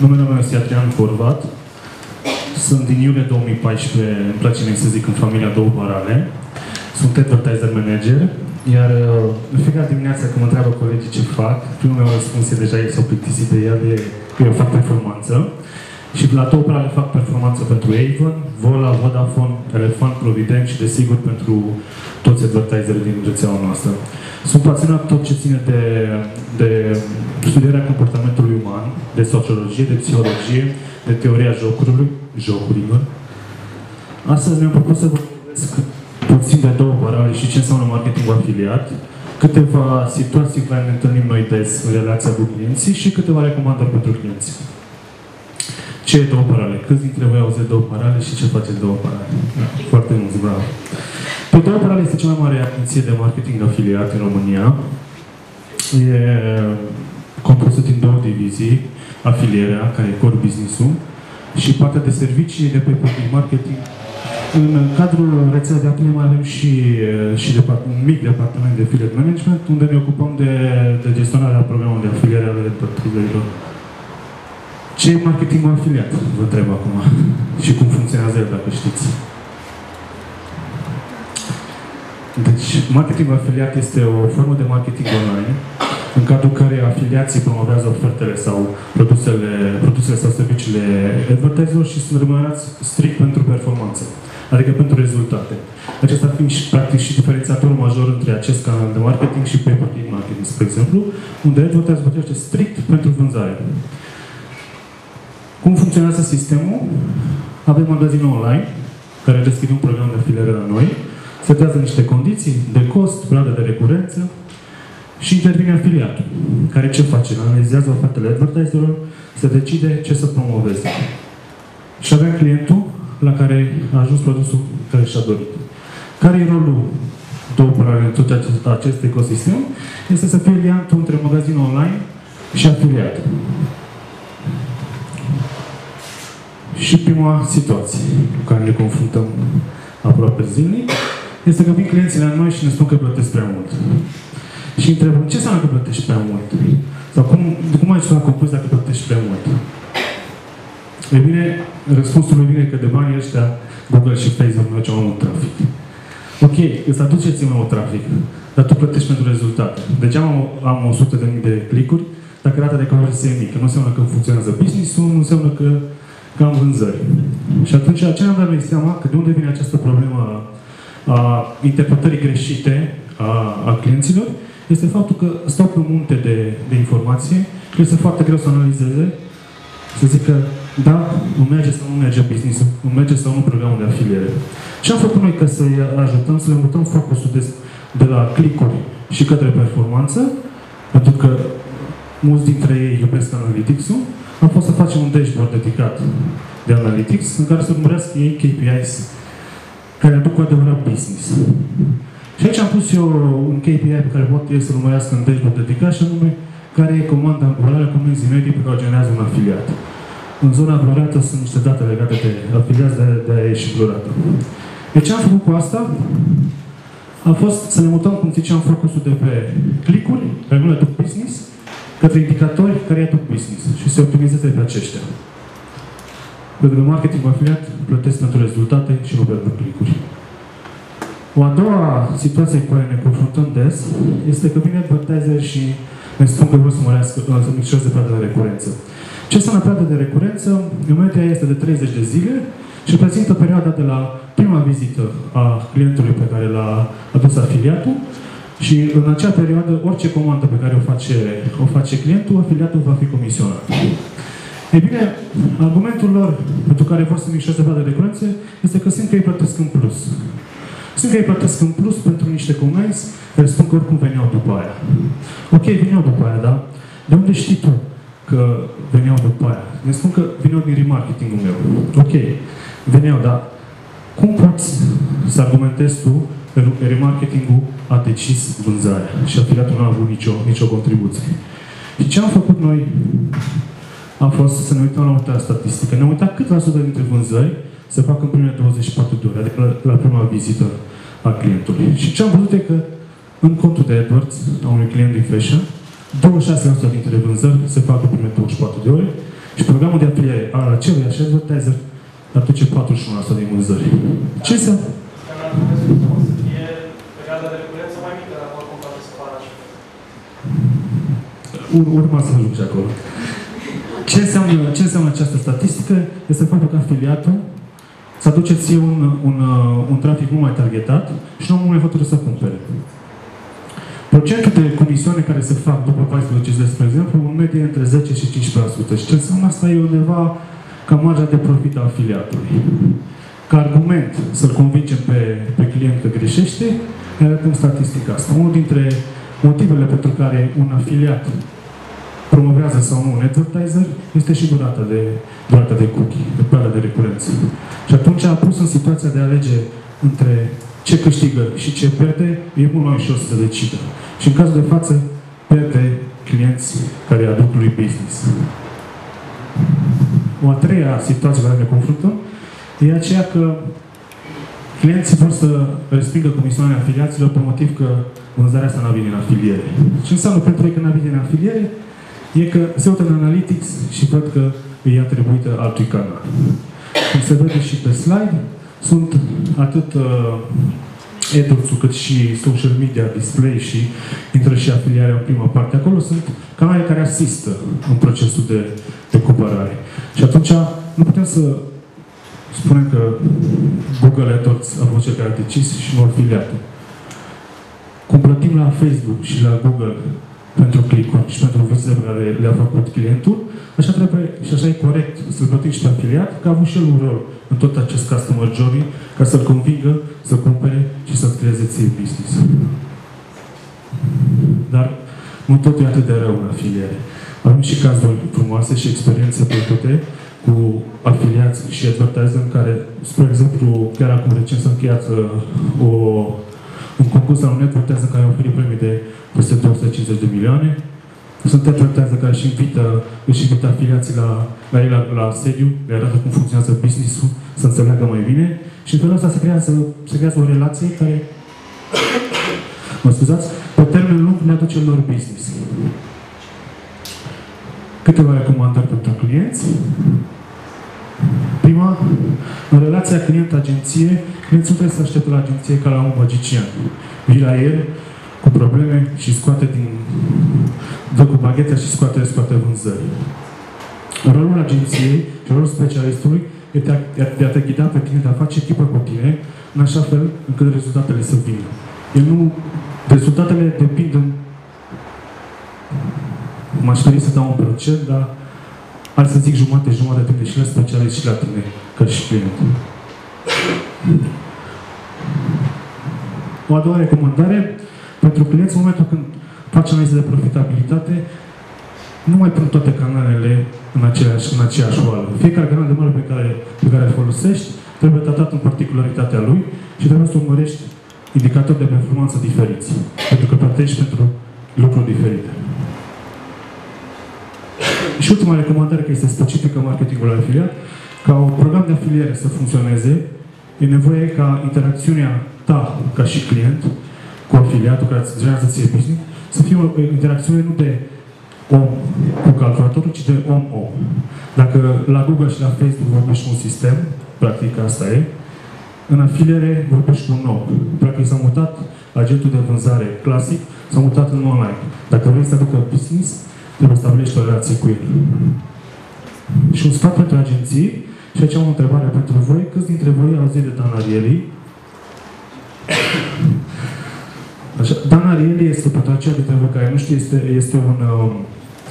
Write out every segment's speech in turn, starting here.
Numele meu este Adrian Corvat. Sunt din iulie 2014, îmi place mie să zic, în familia două barale. Sunt advertiser manager, iar uh, în fiecare dimineață când mă întreabă colegii ce fac, primul meu răspuns e deja ei s-au plictisit de el, e că eu fac performanță. Și la două barale fac performanță pentru Avon, Vola, Vodafone, Elefant, Provident și desigur pentru toți advertiserii din rețeaua noastră. Sunt pasionat tot ce ține de, de studierea comportamentului uman, de sociologie, de psihologie, de teoria jocurilor, jocurilor. Astăzi mi-am propus să vorbesc puțin de două parale și ce înseamnă marketing afiliat, câteva situații în care ne întâlnim noi des în relația cu clienții și câteva recomandări pentru clienți. Ce e două parale? Câți dintre voi auzit două parale și ce face două parale? Da, foarte mulți, bravo. Pe două parale este cea mai mare agenție de marketing afiliat în România. E compusă din două divizii, afilierea, care e core business-ul, și partea de servicii de pe marketing. În cadrul rețelei de afiliere mai avem și, și un mic departament de affiliate management, unde ne ocupăm de, de gestionarea programului de afiliere ale întreprinderilor. Ce e marketingul afiliat? Vă întreb acum. și cum funcționează el, dacă știți. Deci, marketingul afiliat este o formă de marketing online în cadrul care afiliații promovează ofertele sau produsele, produsele sau serviciile advertiserilor și sunt remunerați strict pentru performanță, adică pentru rezultate. Acesta fiind și, practic și diferențiatorul major între acest canal de marketing și pay-per-click marketing, spre exemplu, unde advertiserul plătește strict pentru vânzare. Cum funcționează sistemul? Avem magazin online, care deschide un program de afiliere la noi, setează niște condiții de cost, perioadă de recurență, și intervine afiliatul, care ce face? Analizează ofertele advertiserilor, se decide ce să promoveze. Și avem clientul la care a ajuns produsul care și-a dorit. Care e rolul două paralele în tot acest, acest ecosistem? Este să fie liantul între magazin online și afiliat. Și prima situație cu care ne confruntăm aproape zilnic este că vin clienții la noi și ne spun că plătesc prea mult și întrebăm ce înseamnă că plătești prea mult? Sau cum, cum ai sunat compus dacă plătești prea mult? E bine, răspunsul meu vine că de banii ăștia Google și Facebook nu au mult trafic. Ok, îți aduceți mai mult trafic, dar tu plătești pentru rezultate. Deci am, am 100 de mii de clicuri, dacă rata de conversie e mică. Nu înseamnă că funcționează business-ul, nu înseamnă că, că am vânzări. Și atunci, ce am dat noi seama? Că de unde vine această problemă a interpretării greșite a, a clienților, este faptul că stau pe un munte de, de informație și este foarte greu să analizeze, să zică, da, nu merge sau nu merge business nu merge sau nu programul de afiliere. Ce am făcut noi ca să-i ajutăm, să le mutăm focusul de, de la clicuri și către performanță, pentru că mulți dintre ei iubesc Analytics-ul, am fost să facem un dashboard dedicat de Analytics, în care să urmărească ei KPIs care aduc cu adevărat business. Și aici am pus eu un KPI pe care pot să urmărească în dashboard dedicat și anume care e comanda angulare comenzii medii pe care o generează un afiliat. În zona blurată sunt niște date legate de afiliați, de, de aia e și blurată. Deci ce am făcut cu asta? A fost să ne mutăm, cum ziceam, focusul de pe clicuri, pe nu duc business, către indicatori care aduc business și se optimizeze pe aceștia. Pentru că marketing afiliat plătesc pentru rezultate și nu pentru clicuri. O a doua situație cu care ne confruntăm des este că vine advertiser și ne spun că vor să mărească, să micșoreze perioada de recurență. Ce înseamnă perioada de recurență? Geometria este de 30 de zile și prezintă perioada de la prima vizită a clientului pe care l-a adus afiliatul și în acea perioadă, orice comandă pe care o face, o face clientul, afiliatul va fi comisionat. E bine, argumentul lor pentru care vor să micșoreze perioada de recurență este că simt că îi plătesc în plus. Simt că îi plătesc în plus pentru niște comenzi care spun că oricum veneau după aia. Ok, veneau după aia, da? De unde știi tu că veneau după aia? Ne spun că veneau din remarketingul meu. Ok, veneau, dar cum poți să argumentezi tu că remarketingul a decis vânzarea și afiliatul nu a avut nicio, nicio contribuție? Și ce am făcut noi a fost să ne uităm la următoarea statistică. Ne-am uitat cât la sută dintre vânzări se fac în primele 24 de ore, adică la, la prima vizită a clientului. Și ce am văzut e că în contul de AdWords a unui client din fashion, 26% dintre vânzări se fac în primele 24 de ore, Și programul de afiliere al acelui și advertiser aduce 41% din vânzări. Ce înseamnă? Ur urma să ajung și acolo. Ce înseamnă, ce înseamnă această statistică? Este faptul că afiliatul să aduceți un, un, un trafic mult mai targetat și nu mai hotărât să cumpere. Procentul de comisioane care se fac după 14 zile, spre exemplu, în medie între 10 și 15%. Și ce înseamnă asta e undeva ca marja de profit a afiliatului. Ca argument să-l convingem pe, pe client că greșește, ne arătăm statistica asta. Unul dintre motivele pentru care un afiliat promovează sau nu un advertiser este și durata de, durata de cookie, de perioada de recurență. Și atunci a pus în situația de a alege între ce câștigă și ce pierde, e mult mai ușor să decidă. Și în cazul de față, pierde clienți care aduc lui business. O a treia situație cu care ne confruntăm e aceea că clienții vor să respingă comisioanele afiliaților pe motiv că vânzarea asta n-a venit în afiliere. Ce înseamnă pentru ei că n-a venit în afiliere? E că se uită în Analytics și văd că îi atribuită altui canal. Cum se vede și pe slide, sunt atât uh, adwords cât și social media display și intră și afiliarea în prima parte. Acolo sunt canale care asistă în procesul de, de cumpărare. Și atunci nu putem să spunem că Google AdWords a fost cel care a decis și nu afiliatul. Cum plătim la Facebook și la Google pentru clicuri și pentru vizitele pe care le-a făcut clientul, așa trebuie și așa e corect să-l plătim și pe afiliat, că a avut și el un rol în tot acest customer journey, ca să-l convingă să cumpere și să creeze ție business. Dar nu totul e atât de rău în afiliere. Avem și cazuri frumoase și experiențe plăcute cu afiliați și advertiser care, spre exemplu, chiar acum recent s-a încheiat uh, o, un concurs al unui advertiser care a oferit premii de peste 250 de milioane. Sunt advertiser care își invită, își invită afiliații la, la ei la, la sediu, le arată cum funcționează business-ul, să înțeleagă mai bine și în felul ăsta se creează, se creează o relație care, mă scuzați, pe termen lung ne aduce lor business. Câteva recomandări pentru clienți. Prima, în relația client-agenție, clientul trebuie să aștepte la agenție ca la un magician. Vii la el, cu probleme și scoate din... dă cu bagheta și scoate, scoate vânzări. Rolul agenției și rolul specialistului e de a, de a te ghida pe tine, de a face echipă cu tine, în așa fel încât rezultatele să vină. El nu... Rezultatele depind în... M-aș să dau un procent, dar hai să zic jumate, jumate depinde și la specialist și la tine, ca și client. O a doua recomandare, pentru clienți, în momentul când faci analiză de profitabilitate, nu mai pun toate canalele în aceeași, în aceeași oală. Fiecare canal de mare pe care, pe care îl folosești trebuie tratat în particularitatea lui și trebuie să urmărești indicatori de performanță diferiți. Pentru că plătești pentru lucruri diferite. Și ultima recomandare, că este specifică marketingului afiliat, ca un program de afiliere să funcționeze, e nevoie ca interacțiunea ta, ca și client, cu afiliatul care îți generează ție business, să fie o interacțiune nu de om cu calculatorul, ci de om-om. Dacă la Google și la Facebook vorbești cu un sistem, practic asta e, în afiliere vorbești cu un om. Practic s-a mutat agentul de vânzare clasic, s-a mutat în online. Dacă vrei să aducă business, trebuie să stabilești o relație cu el. Și un sfat pentru agenții, și aici am o întrebare pentru voi, câți dintre voi au zis de Dan Ariely, Așa, Dan Ariely este pentru aceia dintre voi care nu știe, este, este un, um,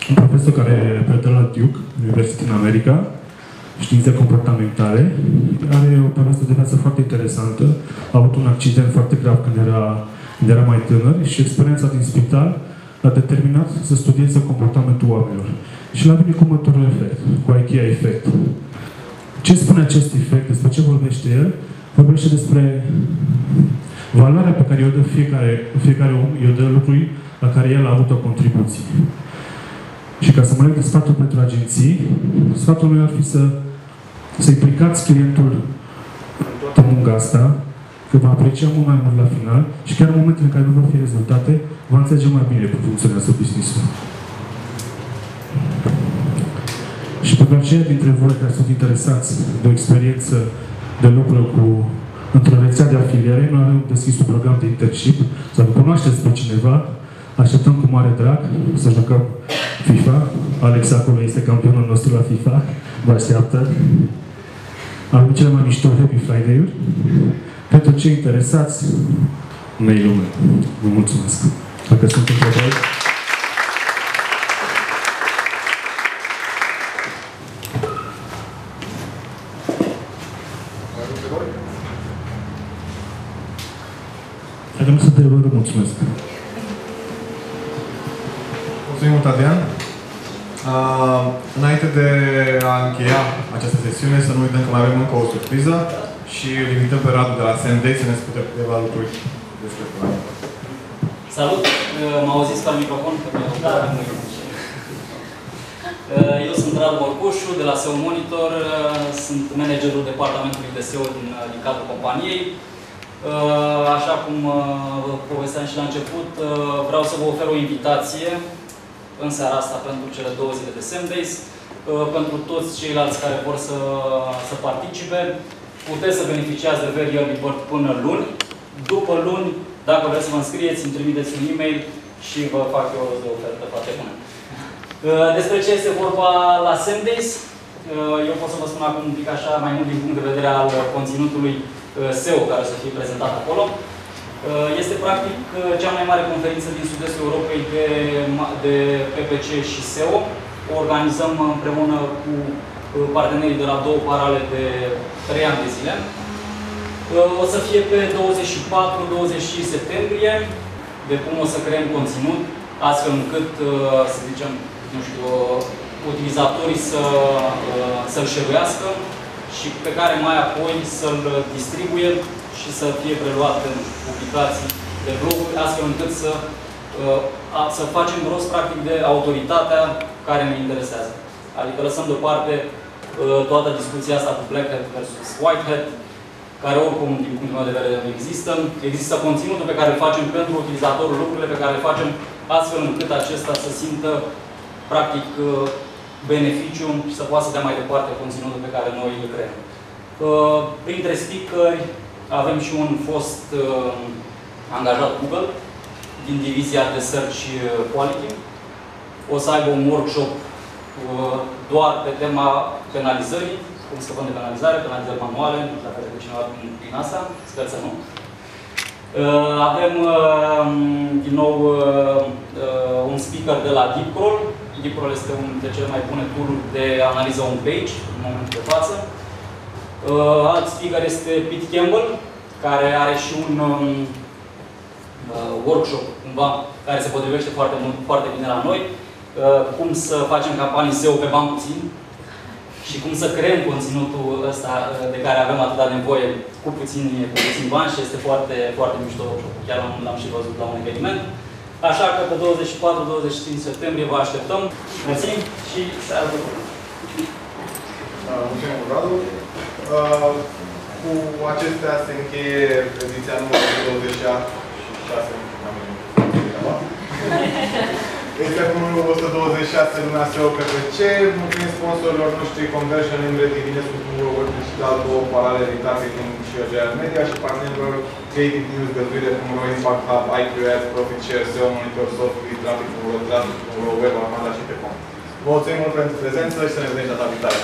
un profesor care predă la Duke, University în America, științe comportamentale, are o poveste de viață foarte interesantă. A avut un accident foarte grav când era, când era mai tânăr și experiența din spital l-a determinat să studieze comportamentul oamenilor. Și l-a venit cu următorul efect, cu IKEA efect. Ce spune acest efect? Despre ce vorbește el? Vorbește despre Valoarea pe care o dă fiecare, fiecare om, o dă lucruri la care el a avut o contribuție. Și ca să mă leg de sfatul pentru agenții, sfatul meu ar fi să, să implicați clientul în toată munca asta, că va aprecia mult mai mult la final și chiar în momentul în care nu vor fi rezultate, va înțelege mai bine cum funcționează business-ul. Și pe Pentru aceia dintre voi care sunt interesați de o experiență de lucru cu într-o rețea de afiliere, noi avem deschis un program de internship, să nu cunoașteți pe cineva, așteptăm cu mare drag să jucăm FIFA. Alex acolo este campionul nostru la FIFA, vă așteaptă. Avem cele mai mișto Happy Friday-uri. Pentru cei interesați, mail-ul meu. Vă mulțumesc. Dacă sunt întrebări. Dacă nu sunt întrebări, mulțumesc. Mulțumim mult, Adrian. Uh, înainte de a încheia această sesiune, să nu uităm că mai avem încă o surpriză și îl invităm pe Radu de la SND să ne spune câteva lucruri despre program. Salut! M-au auzit pe microfon? Da. Eu sunt Radu Morcușu, de la SEO Monitor. Sunt managerul departamentului de SEO din, din cadrul companiei. Așa cum vă povesteam și la început, vreau să vă ofer o invitație în seara asta pentru cele două zile de SEM Days. Pentru toți ceilalți care vor să, să participe, puteți să beneficiați de Very Early Bird până luni. După luni, dacă vreți să vă înscrieți, îmi trimiteți un e-mail și vă fac eu o ofertă foarte bună. Despre ce este vorba la SEM Days, eu pot să vă spun acum un pic așa, mai mult din punct de vedere al conținutului SEO care să fie prezentat acolo. Este practic cea mai mare conferință din sud-estul Europei de, de PPC și SEO. O organizăm împreună cu partenerii de la două parale de 3 ani de zile. O să fie pe 24-25 septembrie, de cum o să creăm conținut, astfel încât, să zicem, nu știu, utilizatorii să, să-l șeruiască și pe care mai apoi să-l distribuie și să fie preluat în publicații de bloguri, astfel încât să, să facem rost, practic, de autoritatea care ne interesează. Adică lăsăm deoparte toată discuția asta cu Black Hat versus White Hat, care oricum, din punctul meu de vedere, nu există. Există conținutul pe care îl facem pentru utilizatorul, lucrurile pe care le facem astfel încât acesta să simtă, practic, beneficiu și să poată să dea mai departe conținutul pe care noi îl creăm. Printre speakeri avem și un fost angajat Google din divizia de Search Quality. O să aibă un workshop doar pe tema penalizării, cum scăpăm de penalizare, penalizări manuale, nu știu dacă trece cineva prin asta, sper să nu. Avem din nou un speaker de la DeepCrawl. DeepCrawl este unul dintre cele mai bune tool de analiză on-page în momentul de față. Alt speaker este Pete Campbell, care are și un workshop cumva, care se potrivește foarte, mult, foarte bine la noi. Cum să facem campanii SEO pe bani puțin, și cum să creăm conținutul ăsta de care avem atâta nevoie cu puțin, cu puțin bani și este foarte, foarte mișto. Chiar l-am și văzut la un eveniment. Așa că pe 24-25 septembrie vă așteptăm. Mersi și seara bună! Mulțumim, Radu. Cu acestea se încheie ediția numărul 26. Este cu numărul 126 lumea SEO PPC. Mulțumim sponsorilor noștri Conversion, Limbre, Divinescu, Google Digital, două parale din marketing și OGR Media și partenerilor Creative News, Găduire.ro, Impact Hub, IQS, Profit Share, SEO Monitor, Software, Traffic.ro, Traffic.ro, Web, Armada și Tecom. Vă mulțumim mult pentru prezență și să ne vedem data viitoare.